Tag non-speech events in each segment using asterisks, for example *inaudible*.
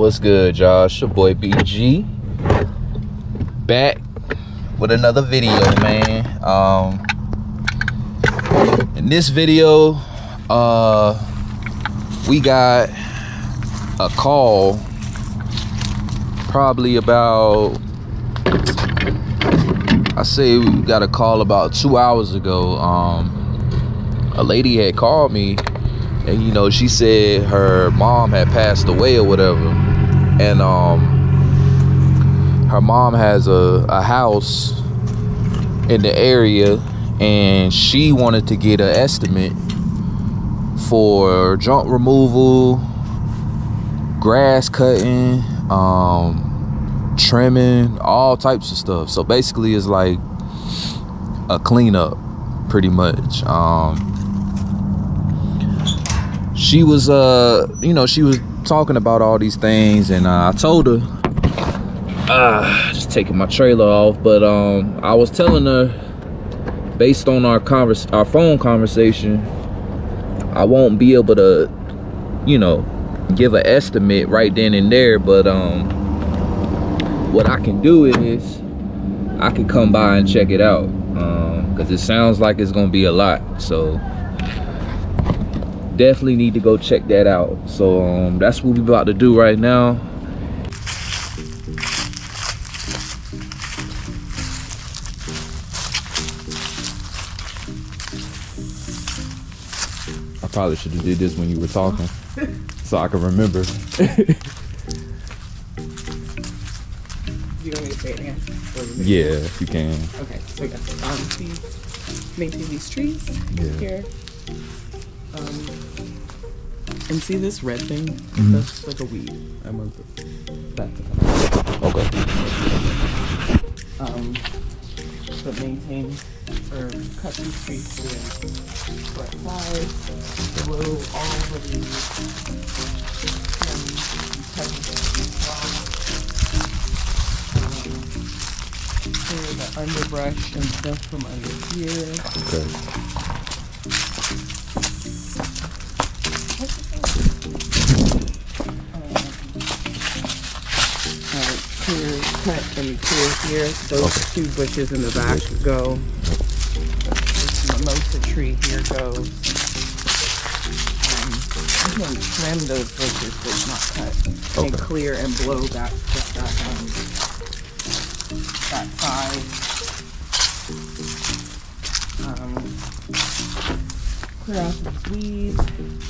What's good, y'all? Your boy BG. Back with another video, man. Um in this video, uh we got a call probably about I say we got a call about two hours ago. Um a lady had called me and you know she said her mom had passed away or whatever and um her mom has a, a house in the area and she wanted to get an estimate for junk removal grass cutting um trimming all types of stuff. So basically it's like a cleanup pretty much. Um she was uh you know she was talking about all these things and uh, i told her uh just taking my trailer off but um i was telling her based on our our phone conversation i won't be able to you know give an estimate right then and there but um what i can do is i can come by and check it out um because it sounds like it's gonna be a lot so definitely need to go check that out so um that's what we're about to do right now I probably should have did this when you were talking *laughs* so I can remember. *laughs* You want me to say it again? Or is it- yeah, if you can. Okay, so yes, um, please maintain these trees Yeah. here. Um, and see this red thing? Mm-hmm. That's like a weed. I want that to come. Okay. Um, but maintain or cut these trees to the correct size. Below all of these. Cut these off. Um, Clear the underbrush and stuff from under here. Okay. Cut and clear here. Those two bushes in the back go. This mimosa tree here goes. Um, you can trim those bushes, but not cut. And clear and blow that, just that, um, that side. Um, clear out these weeds,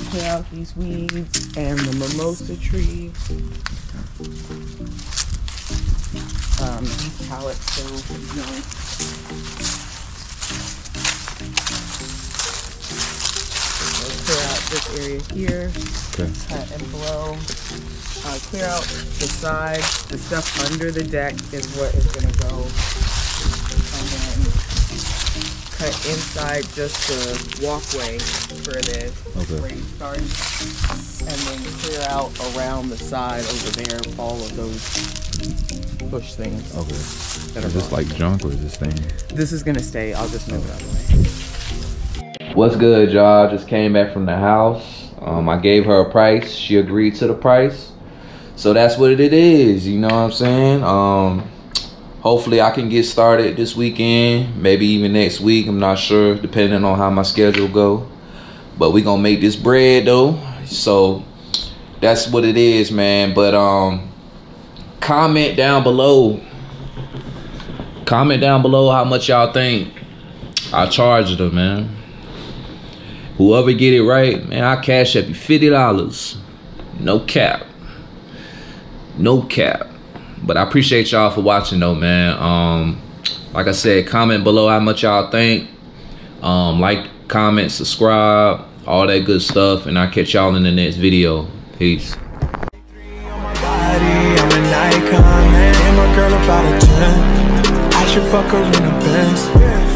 clear out these weeds, and the mimosa tree. Um, these pallets go, you so clear out this area here, Okay. cut and blow. Uh, clear out the sides. The stuff under the deck is what is gonna go. And then cut inside just the walkway for this, Okay. where you started. And then clear out around the side over there, all of those bush things. Okay. that are Is this gone. like junk or is this thing? This is gonna stay. I'll just move it out of the way. What's good, y'all? Just came back from the house. Um, I gave her a price. She agreed to the price. So that's what it is. You know what I'm saying? Um, hopefully I can get started this weekend. Maybe even next week. I'm not sure, depending on how my schedule go. But we gonna make this bread though. So that's what it is, man. But um, comment down below. Comment down below how much y'all think I charged them, man. Whoever get it right, man, I cash up you fifty dollars. No cap. No cap. But I appreciate y'all for watching though, man. Um, like I said, comment below how much y'all think. Um, like, comment, subscribe, all that good stuff, and I'll catch y'all in the next video. Peace. on my body, I'm an icon, man. And my girl about a 10. I should fuck her in.